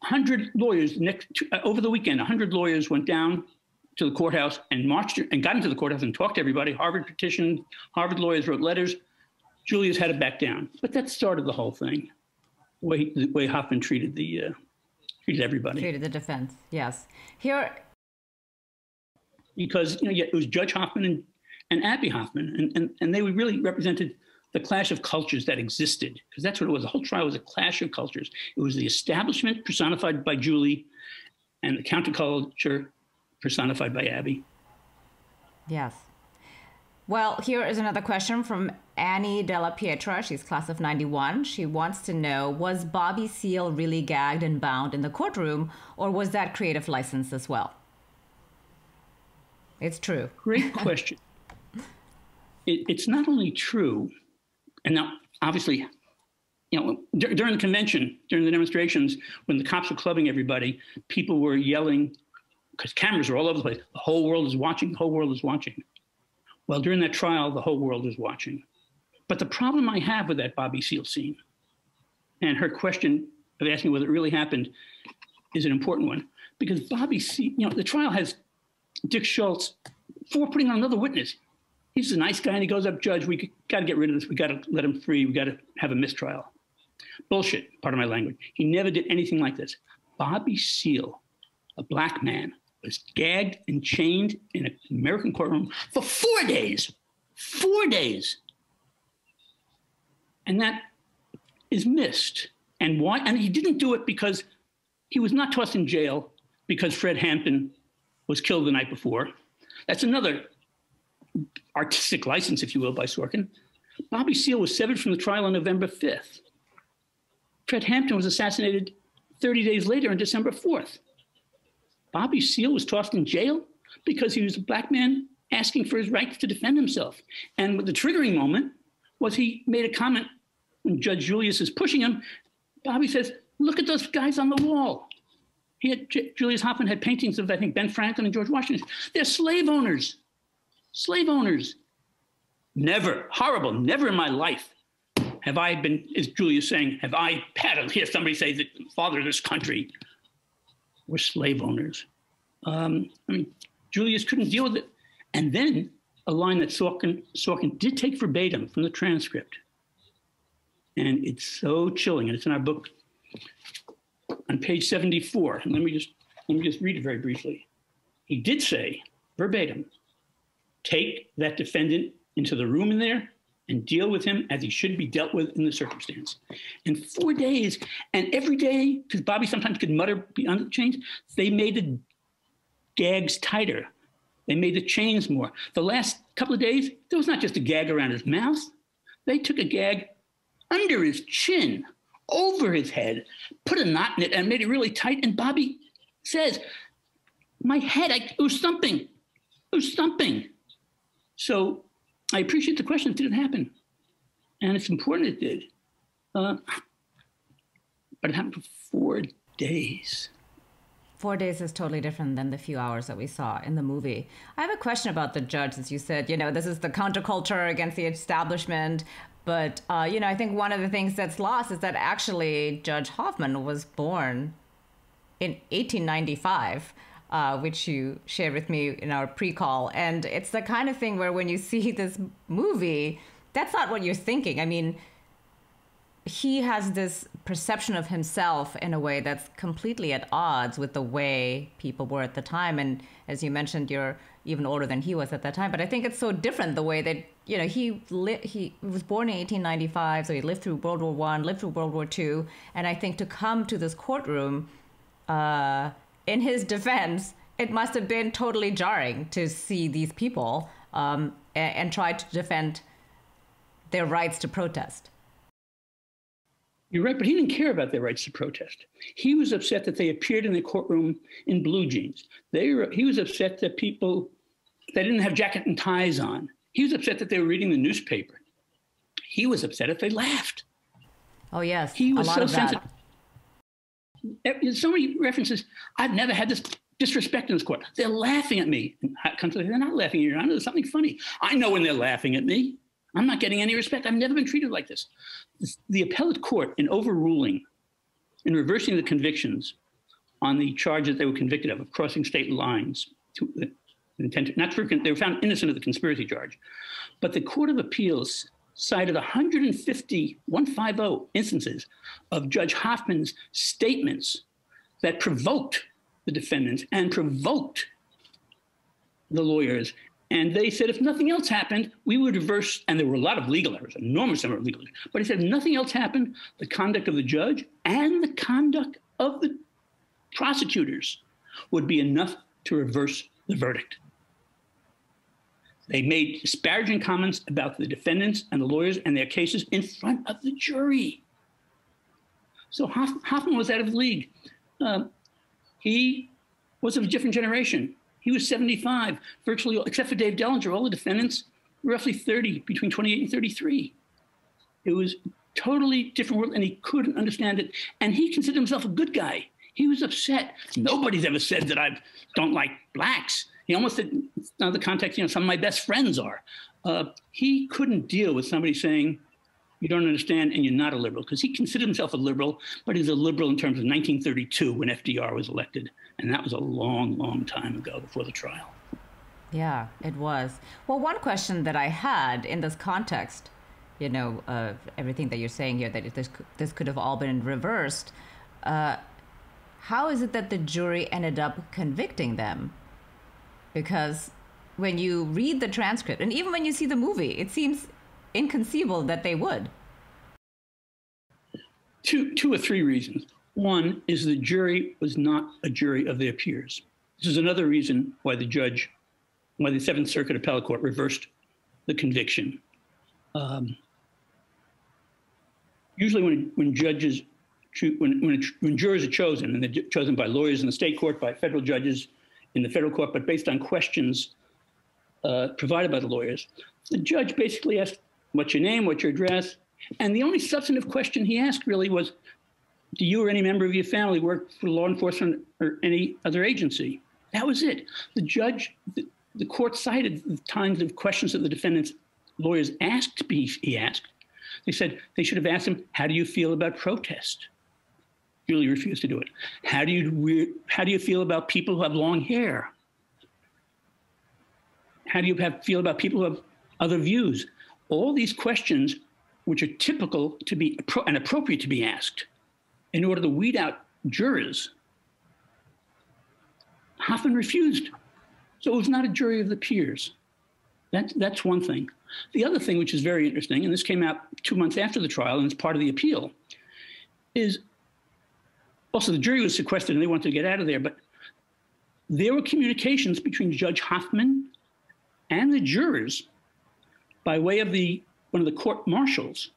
100 lawyers next uh, over the weekend 100 lawyers went down to the courthouse and marched and got into the courthouse and talked to everybody. Harvard petitioned harvard lawyers wrote letters. Julius had to back down. But that started the whole thing the way, the way hoffman treated the uh, treated everybody. Treated the defense yes. Here because you know yeah, it was judge hoffman and, and Abbie hoffman and, and, and they really represented the clash of cultures that existed, because that's what it was. The whole trial was a clash of cultures. It was the establishment personified by Julie and the counterculture personified by Abbie. Yes. Well, here is another question from Annie Della Pietra. She's class of 91. She wants to know Was Bobby Seale really gagged and bound in the courtroom, or was that creative license as well? It's true. Great question. It, it's not only true, and now, obviously, you know, d- during the convention, during the demonstrations, when the cops were clubbing everybody, people were yelling because cameras were all over the place. The whole world is watching. The whole world is watching. Well, during that trial, the whole world is watching. But the problem I have with that Bobby Seale scene and her question of asking whether it really happened is an important one because Bobby Seale, you know, the trial has Dick Schultz for putting on another witness he's a nice guy and he goes up, Judge, we got to get rid of this. We got to let him free. We got to have a mistrial. Bullshit, part of my language. He never did anything like this. Bobby Seale, a black man, was gagged and chained in an American courtroom for four days. Four days. And that is missed. And why? And he didn't do it because he was not tossed in jail because Fred Hampton was killed the night before. That's another artistic license, if you will, by Sorkin. Bobby Seale was severed from the trial on November 5th. Fred Hampton was assassinated 30 days later on December 4th. Bobby Seale was tossed in jail because he was a black man asking for his rights to defend himself. And the triggering moment was he made a comment when Judge Julius is pushing him. Bobby says, Look at those guys on the wall. He had, Julius Hoffman had paintings of, I think, Ben Franklin and George Washington. They're slave owners slave owners. Never, horrible, never in my life have I been, as Julius saying, have I to hear somebody say that the father of this country were slave owners. Um, I mean, Julius couldn't deal with it. And then a line that Sorkin, Sorkin did take verbatim from the transcript. And it's so chilling, and it's in our book on page 74. And let me just let me just read it very briefly. He did say verbatim, take that defendant into the room in there and deal with him as he should be dealt with in the circumstance. And four days, and every day, because Bobby sometimes could mutter beyond the chains, they made the gags tighter. They made the chains more. The last couple of days, there was not just a gag around his mouth. They took a gag under his chin, over his head, put a knot in it, and made it really tight. And Bobby says, My head, I, it was something. It was thumping. So I appreciate the question. It didn't happen. And it's important it did. Uh, but it happened for four days. Four days is totally different than the few hours that we saw in the movie. I have a question about the judge, as you said, you know, this is the counterculture against the establishment. But, uh, you know, I think one of the things that's lost is that actually Judge Hoffman was born in 1895 uh, which you shared with me in our pre-call. And it's the kind of thing where when you see this movie, that's not what you're thinking. I mean, he has this perception of himself in a way that's completely at odds with the way people were at the time. And as you mentioned, you're even older than he was at that time. But I think it's so different the way that you know he li- he was born in 1895, so he lived through World War One, lived through World War Two, and I think to come to this courtroom. Uh, in his defense, it must have been totally jarring to see these people um, and, and try to defend their rights to protest. You're right, but he didn't care about their rights to protest. He was upset that they appeared in the courtroom in blue jeans. They were, he was upset that people they didn't have jacket and ties on. He was upset that they were reading the newspaper. He was upset if they laughed. Oh yes, he was so sensitive so many references. I've never had this disrespect in this court. They're laughing at me. They're not laughing at you, Your Honor. There's something funny. I know when they're laughing at me. I'm not getting any respect. I've never been treated like this. The appellate court, in overruling, in reversing the convictions on the charge that they were convicted of, of crossing state lines, to, intent, not for, they were found innocent of the conspiracy charge. But the Court of Appeals cited 150, 150 instances of Judge Hoffman's statements that provoked the defendants and provoked the lawyers. And they said if nothing else happened, we would reverse, and there were a lot of legal errors, enormous number of legal errors. But he said if nothing else happened, the conduct of the judge and the conduct of the prosecutors would be enough to reverse the verdict. They made disparaging comments about the defendants and the lawyers and their cases in front of the jury. So Hoffman was out of the league. Uh, he was of a different generation. He was 75, virtually, except for Dave Dellinger, all the defendants roughly 30, between 28 and 33. It was totally different world, and he couldn't understand it. And he considered himself a good guy. He was upset. Nobody's ever said that I don't like blacks. He almost now the context, you know, some of my best friends are. Uh, he couldn't deal with somebody saying, you don't understand and you're not a liberal, because he considered himself a liberal, but he's a liberal in terms of 1932 when FDR was elected. And that was a long, long time ago before the trial. Yeah, it was. Well, one question that I had in this context, you know, of everything that you're saying here, that this, this could have all been reversed, uh, how is it that the jury ended up convicting them? Because when you read the transcript and even when you see the movie, it seems inconceivable that they would. Two, two or three reasons. One is the jury was not a jury of their peers. This is another reason why the judge, why the Seventh Circuit Appellate Court reversed the conviction. Um, usually, when, when judges, when, when, when jurors are chosen, and they're chosen by lawyers in the state court, by federal judges, in the federal court, but based on questions uh, provided by the lawyers. The judge basically asked, What's your name? What's your address? And the only substantive question he asked really was, Do you or any member of your family work for law enforcement or any other agency? That was it. The judge, the, the court cited the kinds of questions that the defendant's lawyers asked, he asked. They said they should have asked him, How do you feel about protest? Julie refused to do it. How do you how do you feel about people who have long hair? How do you have, feel about people who have other views? All these questions, which are typical to be and appropriate to be asked, in order to weed out jurors, Hoffman refused. So it was not a jury of the peers. That, that's one thing. The other thing, which is very interesting, and this came out two months after the trial and it's part of the appeal, is also, the jury was sequestered and they wanted to get out of there, but there were communications between Judge Hoffman and the jurors by way of the one of the court marshals,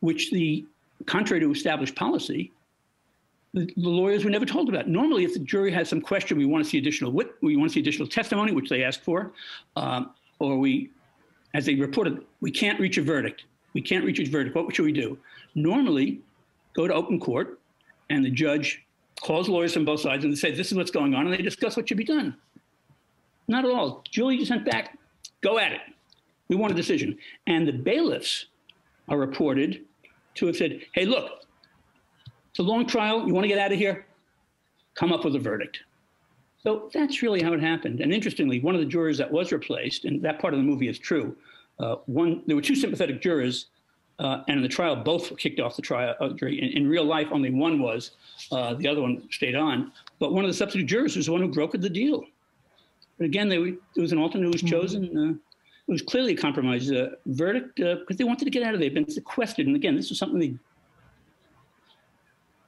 which the contrary to established policy, the, the, lawyers were never told about. Normally, if the jury has some question, we want to see additional wit, we want to see additional testimony, which they asked for, um, or we, as they reported, we can't reach a verdict. We can't reach a verdict. What should we do? Normally, go to open court, and the judge calls lawyers from both sides and they say, this is what's going on, and they discuss what should be done. Not at all. Julie just sent back, go at it. We want a decision. And the bailiffs are reported to have said, hey, look, it's a long trial. You want to get out of here? Come up with a verdict. So that's really how it happened. And interestingly, one of the jurors that was replaced, and that part of the movie is true, uh, one, there were two sympathetic jurors uh, and in the trial, both were kicked off the trial. Uh, in, in, real life, only one was. Uh, the other one stayed on. But one of the substitute jurors was the one who brokered the deal. But again, they, there was an alternate who was mm-hmm. chosen. Mm-hmm. it was clearly a compromise uh, verdict because they wanted to get out of there. They'd been sequestered. And again, this was something the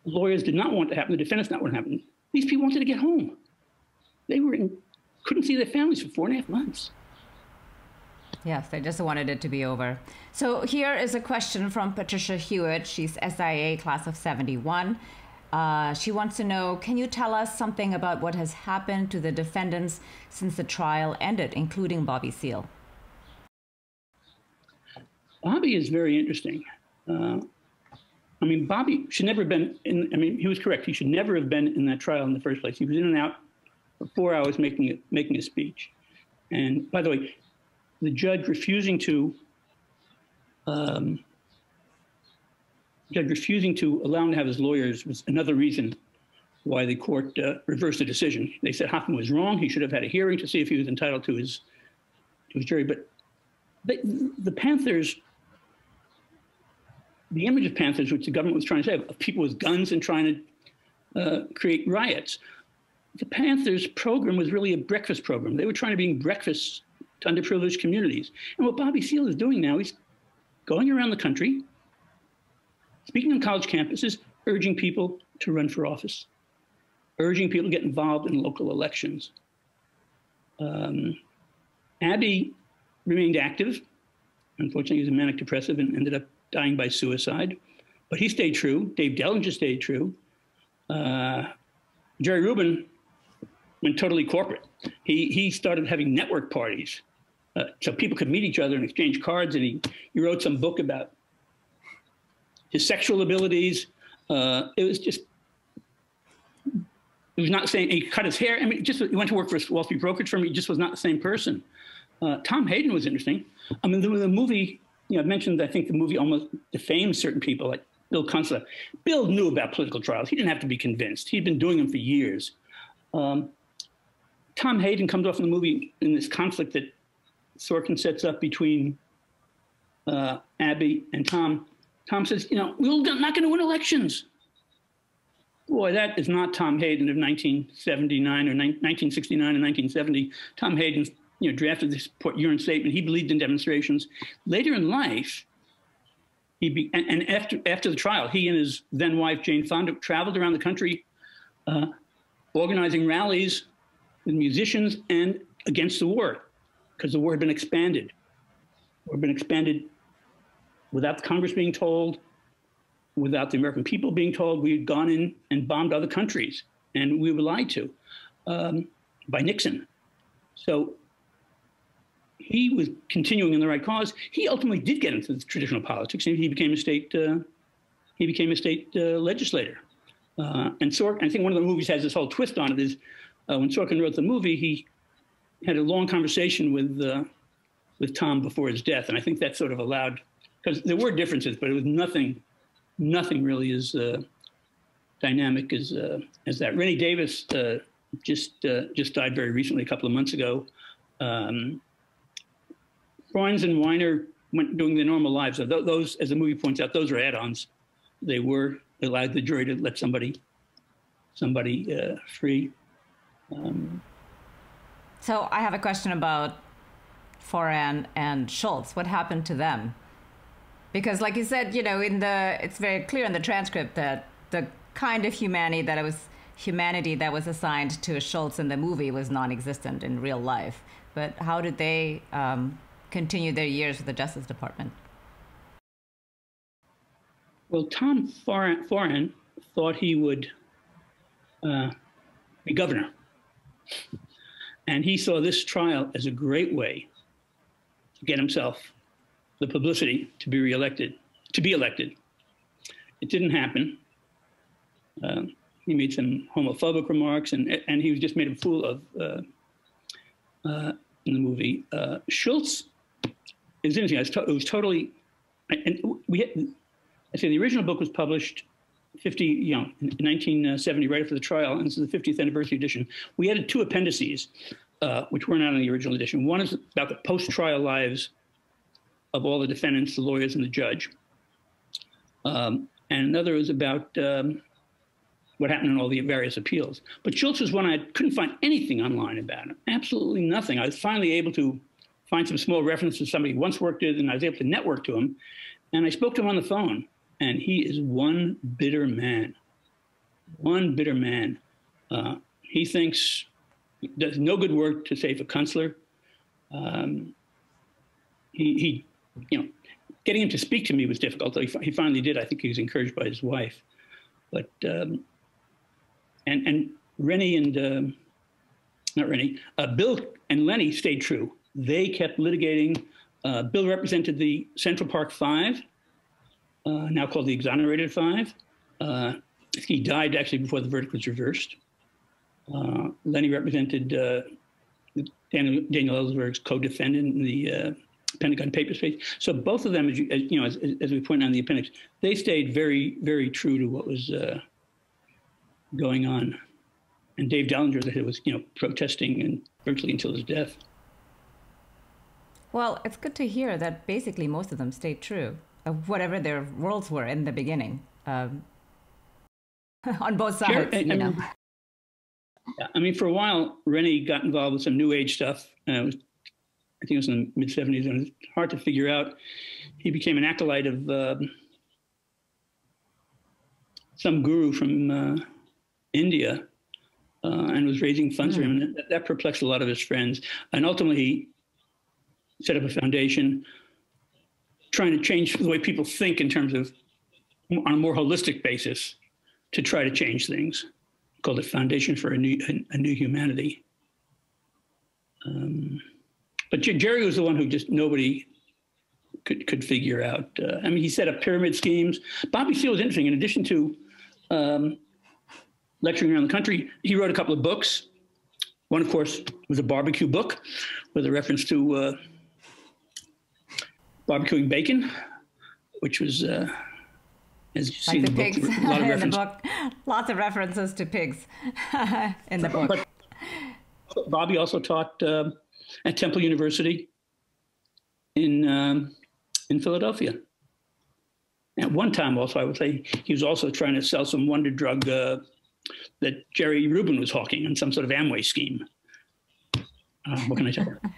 lawyers did not want to happen. The defendants did not want to happen. These people wanted to get home. They were in, couldn't see their families for four and a half months. Yes, they just wanted it to be over. So here is a question from Patricia Hewitt. She's SIA class of 71. Uh, she wants to know Can you tell us something about what has happened to the defendants since the trial ended, including Bobby Seale? Bobby is very interesting. Uh, I mean, Bobby should never have been in, I mean, he was correct. He should never have been in that trial in the first place. He was in and out for four hours making a, making a speech. And by the way, the judge refusing to um, judge refusing to allow him to have his lawyers was another reason why the court uh, reversed the decision. They said Hoffman was wrong. He should have had a hearing to see if he was entitled to his to his jury. But they, the Panthers, the image of Panthers, which the government was trying to say, of people with guns and trying to uh, create riots, the Panthers program was really a breakfast program. They were trying to bring breakfast to underprivileged communities. And what Bobby Seale is doing now, he's going around the country, speaking on college campuses, urging people to run for office, urging people to get involved in local elections. Um, Abbie remained active. Unfortunately, he was a manic depressive and ended up dying by suicide. But he stayed true. Dave Dellinger stayed true. Uh, Jerry Rubin went totally corporate. He, he started having network parties uh, so people could meet each other and exchange cards. And he, he wrote some book about his sexual abilities. Uh, it was just, he was not saying he cut his hair. I mean, just he went to work for a Wall Street brokerage firm. He just was not the same person. Uh, Tom Hayden was interesting. I mean, the, the movie, you know, I mentioned, I think the movie almost defames certain people, like Bill Kunstler. Bill knew about political trials. He didn't have to be convinced. He'd been doing them for years. Um, Tom Hayden comes off in the movie in this conflict that Sorkin sets up between uh, Abbie and Tom. Tom says, you know, we're not going to win elections. Boy, that is not Tom Hayden of 1979 or 1969 and 1970. Tom Hayden, you know, drafted this Port Huron statement. He believed in demonstrations. Later in life, he be, and, and, after after the trial, he and his then wife Jane Fonda traveled around the country, uh, organizing rallies with musicians and against the war because the war had been expanded. Or been expanded without Congress being told, without the American people being told. We had gone in and bombed other countries, and we were lied to um, by Nixon. So he was continuing in the right cause. He ultimately did get into the traditional politics, and he became a state uh, he became a state uh, legislator. Uh, and Sorkin, I think one of the movies has this whole twist on it. Is uh, when Sorkin wrote the movie, he had a long conversation with uh, with Tom before his death, and I think that sort of allowed because there were differences, but it was nothing, nothing really as uh, dynamic as uh, as that. Rennie Davis uh, just uh, just died very recently, a couple of months ago. Um, Froines and Weiner went doing their normal lives. So those, as the movie points out, those are add-ons. They were allowed the jury to let somebody somebody uh, free. Um, so I have a question about Foran and Schultz. What happened to them? Because, like you said, you know, in the it's very clear in the transcript that the kind of humanity that was humanity that was assigned to Schultz in the movie was non-existent in real life. But how did they um, continue their years with the Justice Department? Well, Tom Foran, Foran thought he would uh, be governor. And he saw this trial as a great way to get himself the publicity to be reelected, to be elected. It didn't happen. Uh, he made some homophobic remarks, and and he was just made a fool of uh, uh, in the movie. Uh, Schultz is interesting. It was, totally, and we had, I say the original book was published 50, you know, 1970, right after the trial, and this is the 50th anniversary edition. We added two appendices, uh, which were not in the original edition. One is about the post-trial lives of all the defendants, the lawyers, and the judge. Um, and another is about um, what happened in all the various appeals. But Schultz was one I couldn't find anything online about him, absolutely nothing. I was finally able to find some small references to somebody once worked with, and I was able to network to him. And I spoke to him on the phone and he is one bitter man. One bitter man. Uh, he thinks does no good work to save a Kunstler. Um, he, he, you know, getting him to speak to me was difficult. He, he finally did. I think he was encouraged by his wife. But um, and and Rennie and uh, not Rennie, uh, Bill and Lenny stayed true. They kept litigating. Uh, Bill represented the Central Park Five, uh, now called the Exonerated Five. Uh, he died actually before the verdict was reversed. Uh, Lenny represented uh, Daniel, Daniel Ellsberg's co-defendant in the uh, Pentagon Papers case. So both of them, as you, as, you know, as, as, we point out in the appendix, they stayed very, very true to what was uh, going on. And Dave Dellinger, that was, you know, protesting and virtually until his death. Well, it's good to hear that basically most of them stayed true of whatever their roles were in the beginning, um, on both sides. Sure. I, you I know. Mean, I mean, for a while, Rennie got involved with some New Age stuff. Uh, was, I think it was in the mid 70s, and it's hard to figure out. He became an acolyte of uh, some guru from uh, India uh, and was raising funds mm. for him. Hmm. And that, that, perplexed a lot of his friends. And ultimately, he set up a foundation trying to change the way people think in terms of on a more holistic basis to try to change things called the Foundation for a New, a, New Humanity. Um, but Jerry was the one who just nobody could, could figure out. Uh, I mean, he set up pyramid schemes. Bobby Seale was interesting. In addition to um, lecturing around the country, he wrote a couple of books. One, of course, was a barbecue book with a reference to uh, barbecuing bacon, which was uh, as you see like in the, the book, a lot of in the book, lots of references to pigs in the book. But Bobby also taught uh, at Temple University in um, in Philadelphia. At one time, also, I would say he was also trying to sell some wonder drug uh, that Jerry Rubin was hawking in some sort of Amway scheme. Uh, what can I tell you?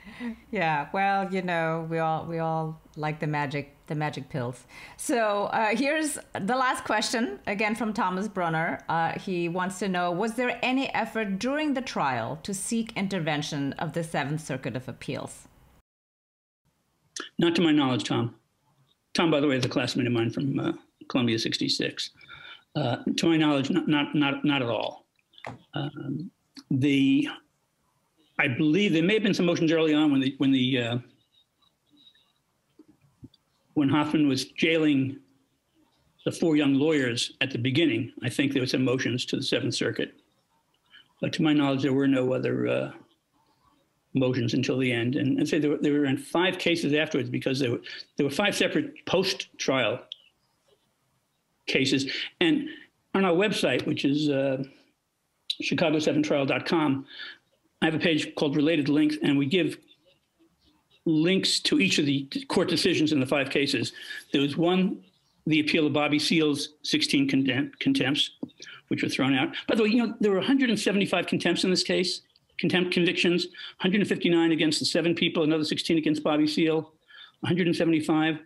yeah, well, you know, we all we all like the magic the magic pills. So uh, here's the last question again from Thomas Brunner. Uh, he wants to know: Was there any effort during the trial to seek intervention of the Seventh Circuit of Appeals? Not to my knowledge, Tom. Tom, by the way, is a classmate of mine from uh, Columbia '66. Uh, to my knowledge, not not not, not at all. Um, the I believe there may have been some motions early on when the when the uh, when Hoffman was jailing the four young lawyers at the beginning. I think there were some motions to the Seventh Circuit, but to my knowledge, there were no other uh, motions until the end. And I say there were, there were in five cases afterwards because there were there were five separate post-trial cases. And on our website, which is uh, Chicago7trial.com, I have a page called Related Links, and we give links to each of the court decisions in the five cases. There was one, the appeal of Bobby Seale's 16 contempts, which were thrown out. By the way, you know, there were 175 contempts in this case, contempt convictions, 159 against the seven people, another 16 against Bobby Seale, 175.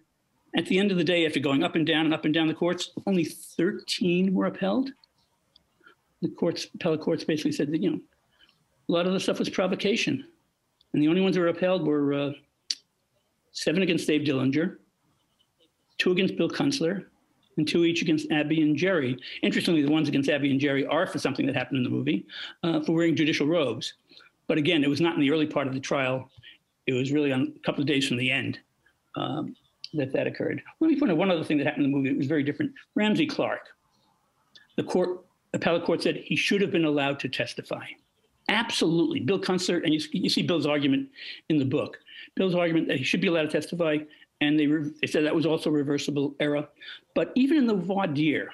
At the end of the day, after going up and down and up and down the courts, only 13 were upheld. The courts, appellate courts basically said that, you know, a lot of the stuff was provocation. And the only ones that were upheld were uh, seven against Dave Dellinger, two against Bill Kunstler, and two each against Abbie and Jerry. Interestingly, the ones against Abbie and Jerry are for something that happened in the movie, uh, for wearing judicial robes. But again, it was not in the early part of the trial. It was really on a couple of days from the end um, that that occurred. Let me point out one other thing that happened in the movie. It was very different. Ramsey Clark, the court, appellate court said he should have been allowed to testify. Absolutely. Bill Kunstler, and you, you, see Bill's argument in the book. Bill's argument that he should be allowed to testify, and they, re- they said that was also reversible error. But even in the voir dire,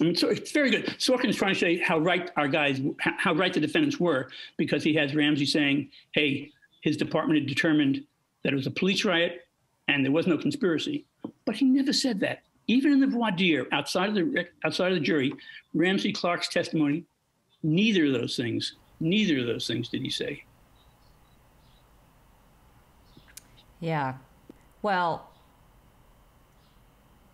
I mean, so it's very good. Sorkin is trying to say how right our guys, how right the defendants were, because he has Ramsey saying, hey, his department had determined that it was a police riot and there was no conspiracy. But he never said that. Even in the voir dire, outside of the, outside of the jury, Ramsey Clark's testimony, neither of those things Neither of those things did he say. Yeah. Well,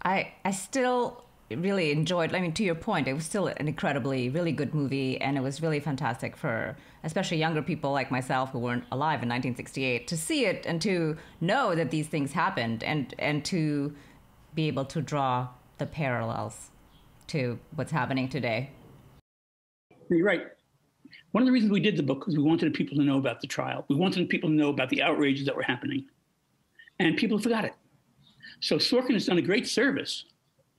I I still really enjoyed. I mean, to your point, it was still an incredibly, really good movie, and it was really fantastic for especially younger people like myself who weren't alive in 1968 to see it and to know that these things happened, and and to be able to draw the parallels to what's happening today. You're right. One of the reasons we did the book was we wanted people to know about the trial. We wanted people to know about the outrages that were happening. And people forgot it. So Sorkin has done a great service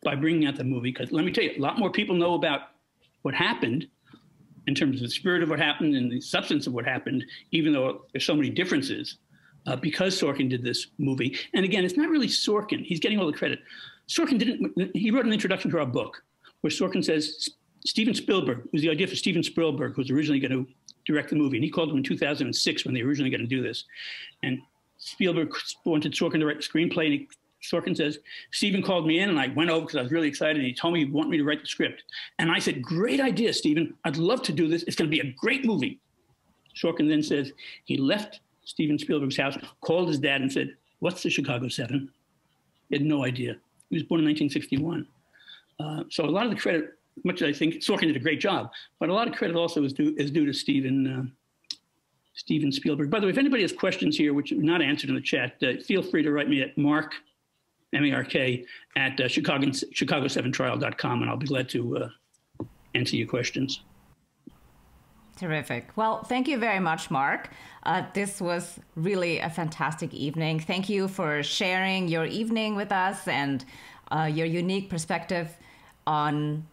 by bringing out the movie because let me tell you, a lot more people know about what happened in terms of the spirit of what happened and the substance of what happened, even though there's so many differences, uh, because Sorkin did this movie. And again, it's not really Sorkin. He's getting all the credit. Sorkin didn't, he wrote an introduction to our book where Sorkin says Steven Spielberg it was the idea for Steven Spielberg, who was originally going to direct the movie. And he called him in 2006 when they were originally going to do this. And Spielberg wanted Sorkin to write the screenplay. And he, Sorkin says, Steven called me in and I went over because I was really excited. And he told me he wanted me to write the script. And I said, Great idea, Steven. I'd love to do this. It's going to be a great movie. Sorkin then says he left Steven Spielberg's house, called his dad and said, What's the Chicago Seven? He had no idea. He was born in 1961. Uh, so a lot of the credit much as I think Sorkin did a great job, but a lot of credit also is due is due to Steven uh, Steven Spielberg. By the way, if anybody has questions here which are not answered in the chat, uh, feel free to write me at Mark M A R K at uh, Chicago Chicago7trial.com, and I'll be glad to uh, answer your questions. Terrific. Well, thank you very much, Mark. Uh, this was really a fantastic evening. Thank you for sharing your evening with us and uh, your unique perspective on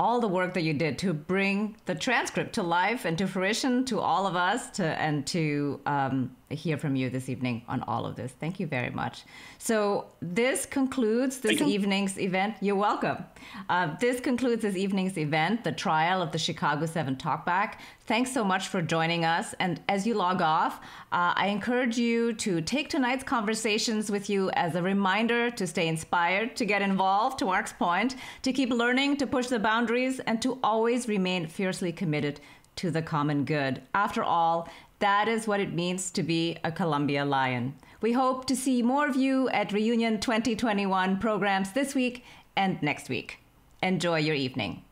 all the work that you did to bring the transcript to life and to fruition to all of us to and to um, hear from you this evening on all of this. Thank you very much. So this concludes this evening's event. You're welcome. Uh, this concludes this evening's event, the trial of the Chicago 7 Talkback. Thanks so much for joining us. And as you log off, uh, I encourage you to take tonight's conversations with you as a reminder to stay inspired, to get involved, to Mark's point, to keep learning, to push the boundaries, and to always remain fiercely committed to the common good. After all, that is what it means to be a Columbia Lion. We hope to see more of you at Reunion 2021 programs this week and next week. Enjoy your evening.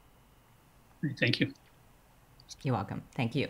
Thank you. You're welcome. Thank you.